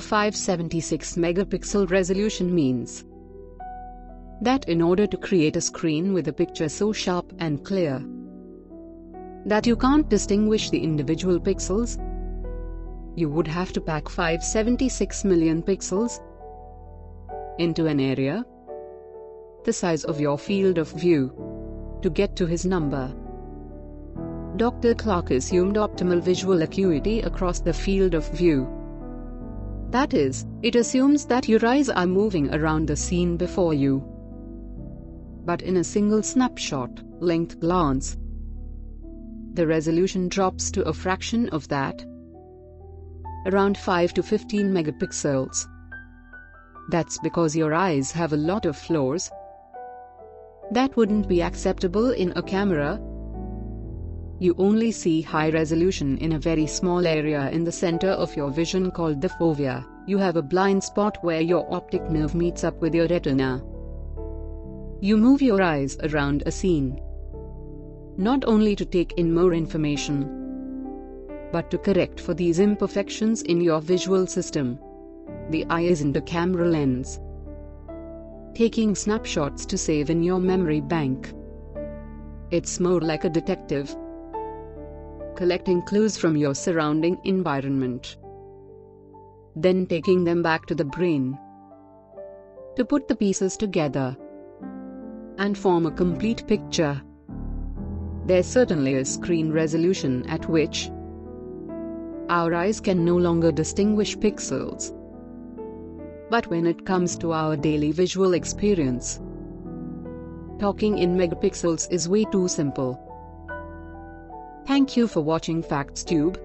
576 megapixel resolution means that in order to create a screen with a picture so sharp and clear that you can't distinguish the individual pixels, you would have to pack 576 million pixels into an area the size of your field of view to get to his number. Dr. Clark assumed optimal visual acuity across the field of view. That is, it assumes that your eyes are moving around the scene before you. But in a single snapshot, length glance, the resolution drops to a fraction of that, around 5 to 15 megapixels. That's because your eyes have a lot of flaws that wouldn't be acceptable in a camera. You only see high resolution in a very small area in the center of your vision called the fovea. You have a blind spot where your optic nerve meets up with your retina. You move your eyes around a scene. Not only to take in more information, but to correct for these imperfections in your visual system. The eye isn't a camera lens taking snapshots to save in your memory bank. It's more like a detective, collecting clues from your surrounding environment, then taking them back to the brain to put the pieces together and form a complete picture. There certainly is screen resolution at which our eyes can no longer distinguish pixels. But when it comes to our daily visual experience, talking in megapixels is way too simple. Thank you for watching FactsTube.